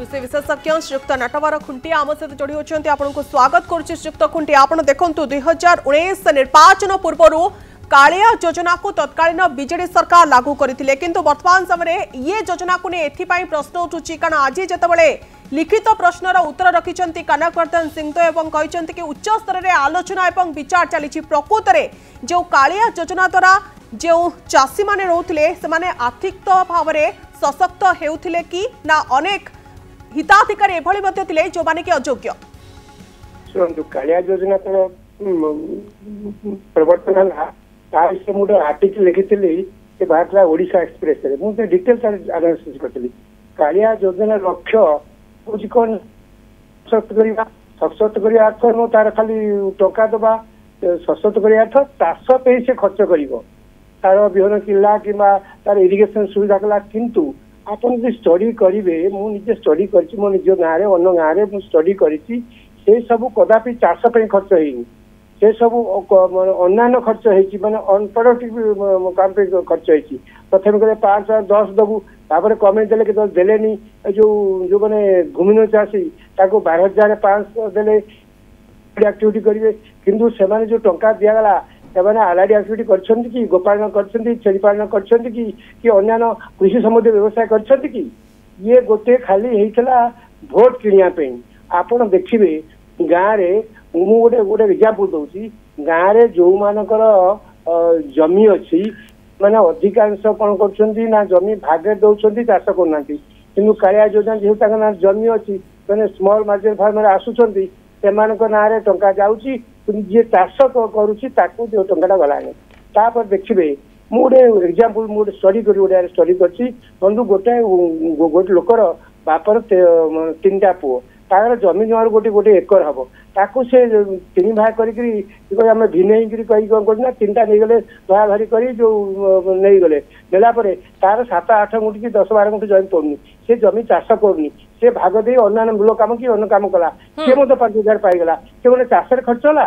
कृषि विशेषज्ञ श्रीयुक्त नटवर खुंटी आम सहित जोड़ी होती आपको स्वागत करुक्त खुंटी आप देखु दुई हजार उन्नीस निर्वाचन पूर्व कालिया योजना को तत्कालीन बीजेडी सरकार लागू करते कि बर्तमान समय में ये योजना को नहीं ए प्रश्न उठू कारण आज जिते लिखित प्रश्नर उत्तर रखिंट कनकवर्धन सिंह तो कहते कि उच्च स्तर में आलोचना और विचार चली प्रकृत में जो कालिया योजना द्वारा जो चाषी मैंने रोते आर्थिक भाव में सशक्त होते अनेक হিতাধিকারী এভাবে মধ্যে লে যে কি অযোগ্য শুধু কালিয়া যোজনা প্রবর্তন হল তা বিষয়ে মু আর্টিকল লিখিলি ସେ ବାହାରିଥିଲା ଓଡ଼ିଶା ଏକ୍ସପ୍ରେସରେ ମୁଁ ସେ ଡିଟେଲ୍ସ ଆନାଲିସିସ୍ କରିଥିଲି କାଳିଆ ଯୋଜନା ଲକ୍ଷ୍ୟ ହେଉଛି କ'ଣ ସଶକ୍ତ କରିବା ସଶକ୍ତ କରିବା ଅର୍ଥ ନୁହଁ ତାର ଖାଲି ଟଙ୍କା ଦେବା ସଶକ୍ତ କରିବା ଅର୍ଥ ଚାଷ ପାଇଁ ସେ ଖର୍ଚ୍ଚ କରିବ ତାର ବିହନ କିଣିଲା କିମ୍ବା ତାର ଇରିଗେସନ ସୁବିଧା କଲା କିନ୍ତୁ ଆପଣ ଯଦି ଷ୍ଟଡି କରିବେ ମୁଁ ନିଜେ ଷ୍ଟଡି କରିଛି ମୋ ନିଜ ଗାଁରେ ଅନ୍ୟ ଗାଁରେ ମୁଁ ଷ୍ଟଡି କରିଛି ସେ ସବୁ କଦାପି ଚାଷ ପାଇଁ ଖର୍ଚ୍ଚ ହେଇନି ସେ ସବୁ ଅନ୍ୟାନ୍ୟ ଖର୍ଚ୍ଚ ହେଇଛି ମାନେ ଅନପ୍ରଡକ୍ଟିଭ କାମ ପାଇଁ ଖର୍ଚ୍ଚ ହେଇଛି ପ୍ରଥମେ କହିଲେ ପାଞ୍ଚ ଦଶ ଦବୁ ତାପରେ କମେଇ ଦେଲେ କେତେବେଳେ ଦେଲେନି ଯୋଉ ଯୋଉମାନେ ଘୁମିନ ଚାଷୀ ତାକୁ ବାର ହଜାର ପାଞ୍ଚଶହ ଦେଲେ ଆକ୍ଟିଭିଟି କରିବେ କିନ୍ତୁ ସେମାନେ ଯୋଉ ଟଙ୍କା ଦିଆଗଲା ସେମାନେ ଆର୍ ଆଇ ଡି ଆକ୍ଟିଭିଟି କରିଛନ୍ତି କି ଗୋପାଳନ କରିଛନ୍ତି ଛେଳି ପାଳନ କରିଛନ୍ତି କି କି ଅନ୍ୟାନ୍ୟ କୃଷି ସମ୍ବନ୍ଧୀୟ ବ୍ୟବସାୟ କରିଛନ୍ତି କି ଇଏ ଗୋଟେ ଖାଲି ହେଇଥିଲା ଭୋଟ କିଣିବା ପାଇଁ ଆପଣ ଦେଖିବେ ଗାଁରେ ମୁଁ ଗୋଟେ ଗୋଟେ ଏକ୍ଜାମ୍ପଲ ଦଉଛି ଗାଁରେ ଯେଉଁମାନଙ୍କର ଜମି ଅଛି ମାନେ ଅଧିକାଂଶ କ'ଣ କରୁଛନ୍ତି ନା ଜମି ଭାଗରେ ଦେଉଛନ୍ତି ଚାଷ କରୁନାହାନ୍ତି କିନ୍ତୁ କାଳିଆ ଯୋଜନା ଯେହେତୁ ତାଙ୍କ ନାଁ ଜମି ଅଛି ସେମାନେ ସ୍ମଲ୍ ମାର୍କେଟ୍ ଫାର୍ମରେ ଆସୁଛନ୍ତି ସେମାନଙ୍କ ନାଁରେ ଟଙ୍କା ଯାଉଛି ପୁଣି ଯିଏ ଚାଷ କରୁଛି ତାକୁ ଯେଉଁ ଟଙ୍କାଟା ଗଲାଣି ତାପରେ ଦେଖିବେ ମୁଁ ଗୋଟେ ଏକ୍ଜାମ୍ପଲ ମୁଁ ଗୋଟେ ଷ୍ଟଡି କରି ଓଡ଼ିଆରେ ଷ୍ଟଡି କରିଛି ଧରନ୍ତୁ ଗୋଟାଏ ଗୋଟେ ଲୋକର ବାପର ତିନିଟା ପୁଅ ତାଙ୍କର ଜମି ଜମାରୁ ଗୋଟେ ଗୋଟେ ଏକର ହବ ତାକୁ ସେ ତିନି ଭାଗ କରିକିରି ଆମେ ଭିନେଇକିରି କହିକି କ'ଣ କରୁଛୁ ନା ତିନିଟା ନେଇଗଲେ ଭାଗାଭାରି କରି ଯୋଉ ନେଇଗଲେ ନେଲା ପରେ ତାର ସାତ ଆଠ କି ଦଶ ବାର ଗୁଣ୍ଠି ଜମି ପଡ଼ୁନି ସେ ଜମି ଚାଷ କରୁନି ସେ ଭାଗ ଦେଇ ଅନ୍ୟାନ୍ୟ ମୂଳ କାମ କି ଅନ୍ୟ କାମ କଲା ସେ ମଧ୍ୟ ପାଞ୍ଚ ହଜାର ପାଇଗଲା ସେ ଗୋଟେ ଚାଷରେ ଖର୍ଚ୍ଚ ହେଲା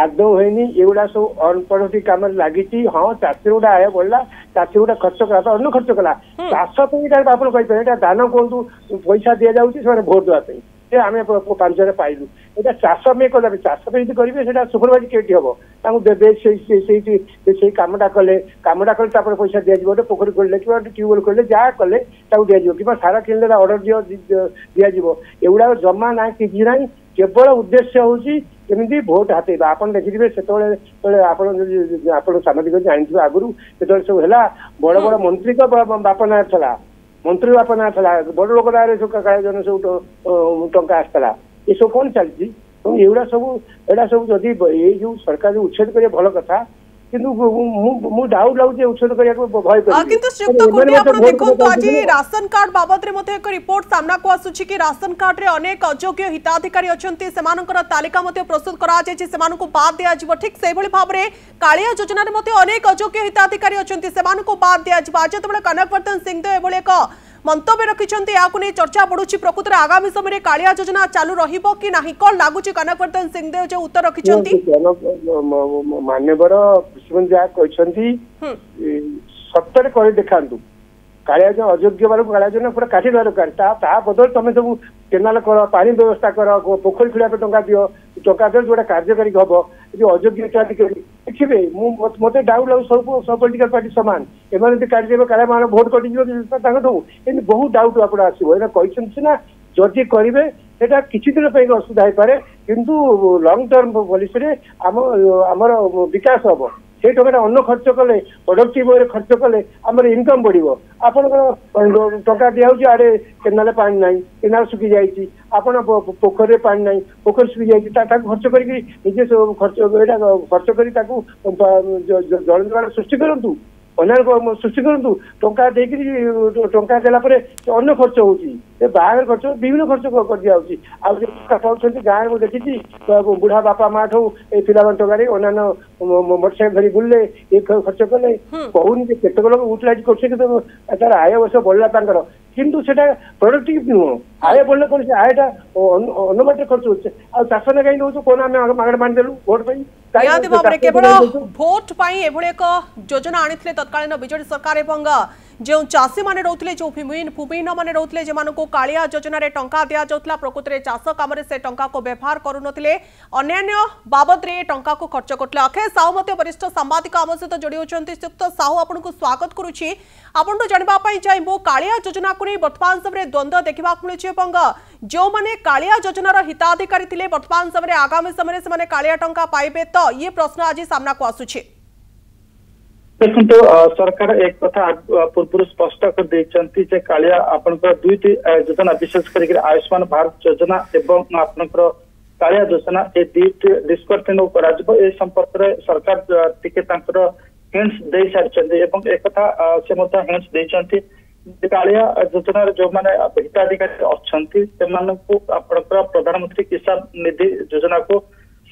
ଆଦୌ ହେଇନି ଏଗୁଡା ସବୁ ଅନପଢତି କାମରେ ଲାଗିଛି ହଁ ଚାଷୀ ଗୁଡା ଆୟ ବଢିଲା ଚାଷୀ ଗୁଡା ଖର୍ଚ୍ଚ କଲା ତ ଅନ୍ୟ ଖର୍ଚ୍ଚ କଲା ଚାଷ ପାଇଁ ଏଇଟା ଆପଣ କହିପାରିବେ ଏଇଟା ଦାନ କୁହନ୍ତୁ ପଇସା ଦିଆଯାଉଛି ସେମାନେ ଭୋଟ ଦେବା ପାଇଁ ସେ ଆମେ ପାଞ୍ଚ ହଜାର ପାଇଲୁ ଏଇଟା ଚାଷ ପାଇଁ କଲା ଚାଷ ପାଇଁ ଯଦି କରିବେ ସେଇଟା ସୁପରଭାଇଜ କେଉଁଠି ହବ ତାଙ୍କୁ ଦେବେ ସେଇ ସେଇଠି ସେଇ କାମଟା କଲେ କାମଟା କଲେ ତାପରେ ପଇସା ଦିଆଯିବ ଗୋଟେ ପୋଖରୀ ଖୋଳିଲେ କିମ୍ବା ଗୋଟେ ଟ୍ୟୁବୱେଲ ଖୋଳିଲେ ଯାହା କଲେ ତାକୁ ଦିଆଯିବ କିମ୍ବା ସାର କିଣିଲେ ଅର୍ଡର ଦିଆଯିବ ଏଗୁଡାକ ଜମା ନାହିଁ କିଛି ନାହିଁ କେବଳ ଉଦ୍ଦେଶ୍ୟ ହେଉଛି କେମିତି ଭୋଟ ହାତେଇବା ଆପଣ ଦେଖିଥିବେ ସେତେବେଳେ ଆପଣ ଆପଣ ସାମ୍ବାଦିକ ଜାଣିଥିବେ ଆଗରୁ ସେତେବେଳେ ସବୁ ହେଲା ବଡ଼ ବଡ଼ ମନ୍ତ୍ରୀଙ୍କ ବାପ ନାଁ ଥିଲା ମନ୍ତ୍ରୀ ବାପ ନାଁ ଥିଲା ବଡ଼ ଲୋକ ନାଁରେ ସବୁ କାଳଜନ ସବୁ ଟଙ୍କା ଆସିଥିଲା ଏସବୁ କ'ଣ ଚାଲିଛି ତେଣୁ ଏଗୁଡ଼ା ସବୁ ଏଗୁଡ଼ା ସବୁ ଯଦି ଏଇ ଯୋଉ ସରକାର ଯୋଉ ଉଚ୍ଛେଦ କରିବା ଭଲ କଥା কেন গও মু ডাউডাউ যে ঔষধ করি ভয় করি কিন্তু সুক্ত করি আমরা দেখো তো আজি রেশন কার্ড বাবত রে মতে এক রিপোর্ট সামনে কো আসুচি কি রেশন কার্ড রে अनेक অযোগ্য হিতাধিকারী আছেনতি সেমাননকর তালিকা মতে প্রস্তুত করা আছে যে সেমাননকো বাদ দেয়া জিও ঠিক সেইভলে ভাবে কাড়িয়া যোজনা মতে अनेक অযোগ্য হিতাধিকারী আছেনতি সেমাননকো বাদ দেয়া জিও আজ তবল কানক বর্তন সিং তো এবলে এক ମନ୍ତବ୍ୟ ରଖିଛନ୍ତି ଏହାକୁ ନେଇ ଚର୍ଚ୍ଚା ବଢ଼ୁଛି ପ୍ରକୃତରେ ଆଗାମୀ ସମୟରେ କାଳିଆ ଯୋଜନା ଚାଲୁ ରହିବ କି ନାହିଁ କ'ଣ ଲାଗୁଛି କନକବର୍ତ୍ତନ ସିଂଦେଓ ଯୋଉ ଉତ୍ତର ରଖିଛନ୍ତି ମାନ୍ୟବର ଯାହା କହିଛନ୍ତି ସତରେ କରି ଦେଖାନ୍ତୁ କାଳିଆ ଯୋଜନା ଅଯୋଗ୍ୟ ମାନଙ୍କୁ କାଳିଆ ଯୋଜନା ପୁରା କାଟିଦେବା ଦରକାର ତା ତା ବଦଳରେ ତମେ ସବୁ କେନାଲ କର ପାଣି ବ୍ୟବସ୍ଥା କର ପୋଖରୀ ଖୋଳିବା ପାଇଁ ଟଙ୍କା ଦିଅ ଟଙ୍କା ଦେଲେ ଯୋଉଟା କାର୍ଯ୍ୟକାରୀ ହବ ଯୋଉ ଅଯୋଗ୍ୟ ଟିକେ ଦେଖିବେ ମୁଁ ମତେ ଡାଉଟ୍ ଲାଗୁଛି ସବୁ ସବୁ ପଲିଟିକାଲ ପାର୍ଟି ସମାନ ଏମାନେ ଯଦି କାଟିଦେବେ କାଳିଆ ମାନେ ଭୋଟ କଟିଯିବ ତାଙ୍କଠୁ ଏମିତି ବହୁତ ଡାଉଟ୍ ଆପଣ ଆସିବ ଏଇଟା କହିଛନ୍ତି ସିନା ଯଦି କରିବେ ସେଇଟା କିଛି ଦିନ ପାଇଁ ଅସୁବିଧା ହେଇପାରେ କିନ୍ତୁ ଲଙ୍ଗ ଟର୍ମ ପଲିସିରେ ଆମ ଆମର ବିକାଶ ହବ সেই টঙ্কাটা অন্য খরচ কলে প্রডক্টিভ ওয়ে খরচ কলে আমার ইনকম বড় আপনার টঙ্কা দিয়া হচ্ছে আড়ে কেনালে পা না কেনাল শুকি যাই আপনার পোখরীরে পা না পোখরী শুকি যাই তাকে খরচ করি নিজে খরচ এটা খরচ করে তাকে জলজীবন সৃষ্টি করতু ଅନ୍ୟାନ୍ୟ ସୃଷ୍ଟି କରନ୍ତୁ ଟଙ୍କା ଦେଇକିରି ଟଙ୍କା ଦେଲା ପରେ ଅନ୍ୟ ଖର୍ଚ୍ଚ ହେଉଛି ବାହାଘର ଖର୍ଚ୍ଚ ବିଭିନ୍ନ ଖର୍ଚ୍ଚ କରିଦିଆହେଉଛି ଆଉ ଯେ ଟଙ୍କା ପାଉଛନ୍ତି ଗାଁରେ ମୁଁ ଦେଖିଛି ବୁଢା ବାପା ମା ଠୁ ଏଇ ପିଲାମାନେ ଟଙ୍କାରେ ଅନ୍ୟାନ୍ୟ ମୋଟରସାଇକେଲ ଧରି ବୁଲିଲେ ଏ ଖର୍ଚ୍ଚ କଲେ କହୁନି ଯେ କେତେକ ଲୋକ କରୁଛି କରୁଛନ୍ତି ତାର ଆୟ ବର୍ଷ ବଢିଲା ତାଙ୍କର କିନ୍ତୁ ସେଟା ପ୍ରଡକ୍ଟିଭ ନୁହଁ ଆୟ ବଢିଲେ କୌଣସି ଆୟଟା ଅନୁମାନରେ ଖର୍ଚ୍ଚ ହେଉଛି ଆଉ ଚାଷ ନା କାହିଁକି ନେଉଛୁ କଣ ଆମେ ମାଗଣା ମାନିଦେଲୁ ଭୋଟ ପାଇଁ ନିହାତି ଭାବରେ କେବଳ ଭୋଟ ପାଇଁ ଏଭଳି ଏକ ଯୋଜନା ଆଣିଥିଲେ ତତ୍କାଳୀନ ବିଜେଡି ସରକାର ଏବଂ जो चाषी मैंने रोते जो भूमिहीन भूमिहीन मैंने रोते जमानक कालिया योजन टाँग दि जाऊला प्रकृति में चाष कम से टा को व्यवहार करून अन्न्य बाबदे टाँग को खर्च करते अक्षय साहू मत वरिष्ठ सांबादिकम सहित जोड़ी होती श्रीयुक्त साहू आपन स्वागत करुच्ची आपन को चाहिए काोजना योजना को नहीं बर्तमान समय द्वंद्व देखा मिली जो मैंने कालिया हिताधिकारी थे बर्तमान समय आगामी समय से कालिया टाँग पाइबे तो ये प्रश्न आज सामना को आसुच्छी ଦେଖନ୍ତୁ ସରକାର ଏକ କଥା ପୂର୍ବରୁ ସ୍ପଷ୍ଟ କରିଦେଇଛନ୍ତି ଯେ କାଳିଆ ଆପଣଙ୍କର ଦୁଇଟି ଯୋଜନା ବିଶେଷ କରିକି ଆୟୁଷ୍ମାନ ଭାରତ ଯୋଜନା ଏବଂ ଆପଣଙ୍କର କାଳିଆ ଯୋଜନା ଏ ଦୁଇଟି ଡିସ୍କଣ୍ଟିନ୍ୟୁ କରାଯିବ ଏ ସମ୍ପର୍କରେ ସରକାର ଟିକେ ତାଙ୍କର ହିଣ୍ଟସ ଦେଇ ସାରିଛନ୍ତି ଏବଂ ଏକଥା ସେ ମଧ୍ୟ ହିଣ୍ଟସ ଦେଇଛନ୍ତି କାଳିଆ ଯୋଜନାର ଯୋଉମାନେ ହିତାଧିକାରୀ ଅଛନ୍ତି ସେମାନଙ୍କୁ ଆପଣଙ୍କର ପ୍ରଧାନମନ୍ତ୍ରୀ କିଷାନ ନିଧି ଯୋଜନାକୁ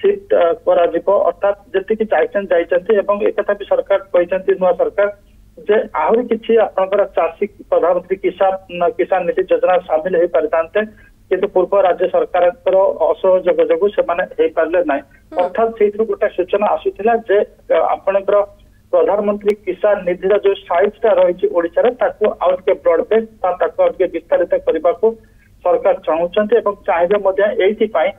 ସିଫ୍ଟ କରାଯିବ ଅର୍ଥାତ ଯେତିକି ଯାଇଛନ୍ତି ଯାଇଛନ୍ତି ଏବଂ ଏକଥା ବି ସରକାର କହିଛନ୍ତି ନୂଆ ସରକାର ଯେ ଆହୁରି କିଛି ଆପଣଙ୍କର ଚାଷୀ ପ୍ରଧାନମନ୍ତ୍ରୀ କିଷାନ କିଷାନ ନୀତି ଯୋଜନା ସାମିଲ ହେଇପାରିଥାନ୍ତେ କିନ୍ତୁ ପୂର୍ବ ରାଜ୍ୟ ସରକାରଙ୍କର ଅସହଯୋଗ ଯୋଗୁଁ ସେମାନେ ହେଇପାରିଲେ ନାହିଁ ଅର୍ଥାତ ସେଇଥିରୁ ଗୋଟେ ସୂଚନା ଆସୁଥିଲା ଯେ ଆପଣଙ୍କର ପ୍ରଧାନମନ୍ତ୍ରୀ କିଷାନ ନିଧିର ଯୋଉ ସାଇଜ ଟା ରହିଛି ଓଡ଼ିଶାରେ ତାକୁ ଆଉ ଟିକେ ବ୍ରଡବେସ୍ ବା ତାକୁ ଆଉ ଟିକେ ବିସ୍ତାରିତ କରିବାକୁ ସରକାର ଚାହୁଁଛନ୍ତି ଏବଂ ଚାହିଁବେ ମଧ୍ୟ ଏଇଥିପାଇଁ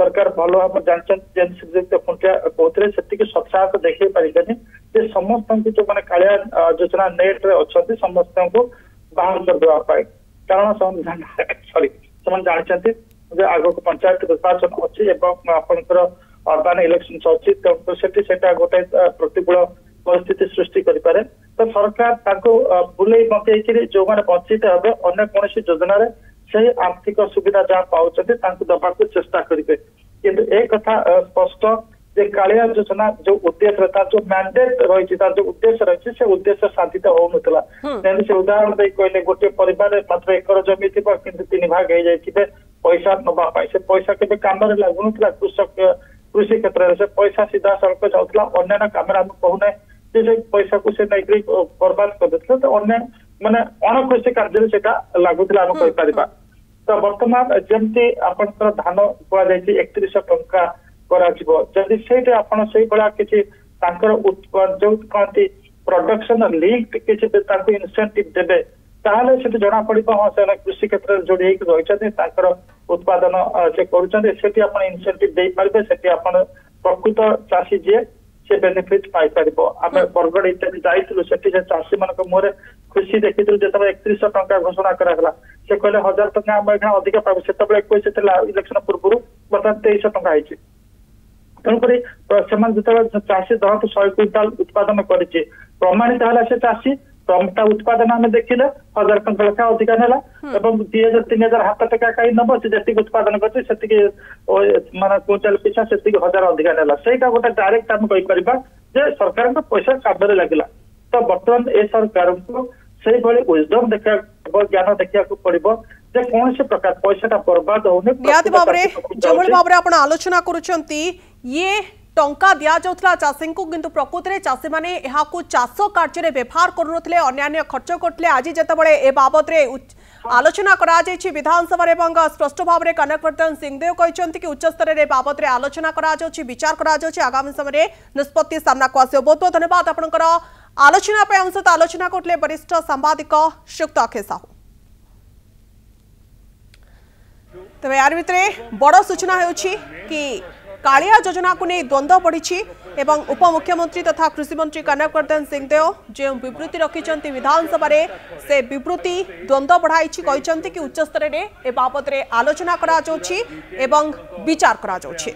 सरकार भल भाव जानते कहते हैं सत्साहस देख पारे समस्त जो मैंने कालिया योजना नेट रे अच्छा समस्त को बाहर करदेपे कारण सरी से जानते आगक पंचायत निर्वाचन अच्छी आपंकर अर्बान इलेक्शन अच्छी से गोटे प्रतिकूल परिस्थिति सृष्टि करें तो सरकार बुले मकई कि जो मैंने वंचित हे अगर कौन योजन ସେହି ଆର୍ଥିକ ସୁବିଧା ଯାହା ପାଉଛନ୍ତି ତାଙ୍କୁ ଦେବାକୁ ଚେଷ୍ଟା କରିବେ କିନ୍ତୁ ଏ କଥା ସ୍ପଷ୍ଟ ଯେ କାଳିଆ ଯୋଜନା ଯୋଉ ଉଦ୍ଦେଶ୍ୟରେ ତାର ଯୋଉ ମ୍ୟାଣ୍ଡେଟ ରହିଛି ତାର ଯୋଉ ଉଦ୍ଦେଶ୍ୟ ରହିଛି ସେ ଉଦ୍ଦେଶ୍ୟ ସାଧିତ ହଉନଥିଲା ଯେମିତି ସେ ଉଦାହରଣ ଦେଇ କହିଲେ ଗୋଟିଏ ପରିବାରରେ ମାତ୍ର ଏକର ଜମି ଥିବ କିନ୍ତୁ ତିନି ଭାଗ ହେଇଯାଇଥିବେ ପଇସା ନବା ପାଇଁ ସେ ପଇସା କେବେ କାମରେ ଲାଗୁନଥିଲା କୃଷକ କୃଷି କ୍ଷେତ୍ରରେ ସେ ପଇସା ସିଧାସଳଖ ଯାଉଥିଲା ଅନ୍ୟାନ୍ୟ କାମରେ ଆମେ କହୁନେ ଯେ ସେ ପଇସାକୁ ସେ ନେଇକରି ବର୍ବାଦ କରିଦେଉଥିଲେ ତ ଅନ୍ୟାନ୍ୟ ମାନେ ଅଣକୃଷି କାର୍ଯ୍ୟରେ ସେଟା ଲାଗୁଥିଲା ଆମେ କହିପାରିବା ତ ବର୍ତ୍ତମାନ ଯେମିତି ଆପଣଙ୍କର ଧାନ କୁହାଯାଇଛି ଏକତିରିଶ ଟଙ୍କା କରାଯିବ ଯଦି ସେଇଠି ଆପଣ ସେଇଭଳିଆ କିଛି ତାଙ୍କର ଯୋଉ କହନ୍ତି ପ୍ରଡକ୍ସନ ଲିଙ୍କ କିଛି ତାଙ୍କୁ ଇନସେଣ୍ଟିଭ ଦେବେ ତାହେଲେ ସେଠି ଜଣାପଡିବ ହଁ ସେମାନେ କୃଷି କ୍ଷେତ୍ରରେ ଯୋଡି ହେଇକି ରହିଛନ୍ତି ତାଙ୍କର ଉତ୍ପାଦନ ସେ କରୁଛନ୍ତି ସେଠି ଆପଣ ଇନସେଣ୍ଟିଭ ଦେଇପାରିବେ ସେଠି ଆପଣ ପ୍ରକୃତ ଚାଷୀ ଯିଏ ସେ ବେନିଫିଟ ପାଇପାରିବ ଆମେ ବରଗଡ଼ ଇତ୍ୟାଦି ଯାଇଥିଲୁ ସେଠି ସେ ଚାଷୀ ମାନଙ୍କ ମୁହଁରେ ଖୁସି ଦେଖିଥିଲୁ ଯେତେବେଳେ ଏକତିରିଶହ ଟଙ୍କା ଘୋଷଣା କରାଗଲା ସେ କହିଲେ ହଜାର ଟଙ୍କା ଆମେ ଏଇଖା ଅଧିକା ପାଇବୁ ସେତେବେଳେ ଏକୋଇଶ ଥିଲା ଇଲେକ୍ସନ ପୂର୍ବରୁ ବର୍ତ୍ତମାନ ତେଇଶହ ଟଙ୍କା ହେଇଛି ତେଣୁକରି ସେମାନେ ଯେତେବେଳେ ଚାଷୀ ଦହଠୁ ଶହେ କୁଇଣ୍ଟାଲ ଉତ୍ପାଦନ କରିଛି ପ୍ରମାଣିତ ହେଲା ସେ ଚାଷୀ ତା ଉତ୍ପାଦନ ଆମେ ଦେଖିଲେ ହଜାର ଟଙ୍କା ଲେଖା ଅଧିକା ନେଲା ଏବଂ ଦି ହଜାର ତିନି ହଜାର ହାତ ଟଙ୍କା କାହିଁ ନବ ସେ ଯେତିକି ଉତ୍ପାଦନ କରିଛି ସେତିକି ମାନେ କୁଇଣ୍ଟାଲ ପିଛା ସେତିକି ହଜାର ଅଧିକା ନେଲା ସେଇଟା ଗୋଟେ ଡାଇରେକ୍ଟ ଆମେ କହିପାରିବା ଯେ ସରକାରଙ୍କ ପଇସା କାମରେ ଲାଗିଲା ତ ବର୍ତ୍ତମାନ ଏ ସରକାରଙ୍କୁ ସେଇଭଳି ୱିଜଡମ୍ ଦେଖିବାକୁ ଜ୍ଞାନ ଦେଖିବାକୁ ପଡିବ ଯେ କୌଣସି ପ୍ରକାର ପଇସାଟା ବର୍ବାଦ ହଉନି ନିହାତି ଭାବରେ ଯେଉଁଭଳି ଭାବରେ ଆପଣ ଆଲୋଚନା କରୁଛନ୍ତି ଇଏ ଟଙ୍କା ଦିଆଯାଉଥିଲା ଚାଷୀଙ୍କୁ କିନ୍ତୁ ପ୍ରକୃତରେ ଚାଷୀମାନେ ଏହାକୁ ଚାଷ କାର୍ଯ୍ୟରେ ବ୍ୟବହାର କରୁନଥିଲେ ଅନ୍ୟାନ୍ୟ ଖର୍ଚ୍ଚ କରୁଥିଲେ ଆଜି ଯେତେବେଳେ ଏ ବାବଦରେ ଆଲୋଚନା କରାଯାଇଛି ବିଧାନସଭାରେ ଏବଂ ସ୍ପଷ୍ଟ ଭାବରେ କନକବର୍ଦ୍ଧନ ସିଂହଦେଓ କହିଛନ୍ତି କି ଉଚ୍ଚସ୍ତରରେ ବାବଦରେ ଆଲୋଚନା କରାଯାଉଛି ବିଚାର କରାଯାଉଛି ଆଗାମୀ ସମୟରେ ନିଷ୍ପତ୍ତି ସାମ୍ନାକୁ ଆସିବ ବହୁତ ବହୁତ ଧନ୍ୟବାଦ ଆପଣଙ୍କର ಆಲೋಚನಾ ಪೈ ಅಂಶದ ಆಲೋಚನಾ ಕೊಟ್ಲೆ ವರಿಷ್ಠ ಸಂವಾದಿಕ ಶುಕ್ತ ಅಖೇಸಾಹು তবে এর ভিতরে বড় সূচনা হচ্ছে কি কালিয়া যোজনাকে নিয়ে দ্বন্দ্ব বড়িছি এবং উপমুখ্যমন্ত্রী তথা কৃষিমন্ত্রী কনকবর্ধন সিংদেও যে বিবৃতি রাখিছেন বিধানসভায় সে বিবৃতি দ্বন্দ্ব বড়াইছি কিন্তু কি উচ্চস্তরের এ বাবদে আলোচনা করা এবং বিচার করা যাচ্ছে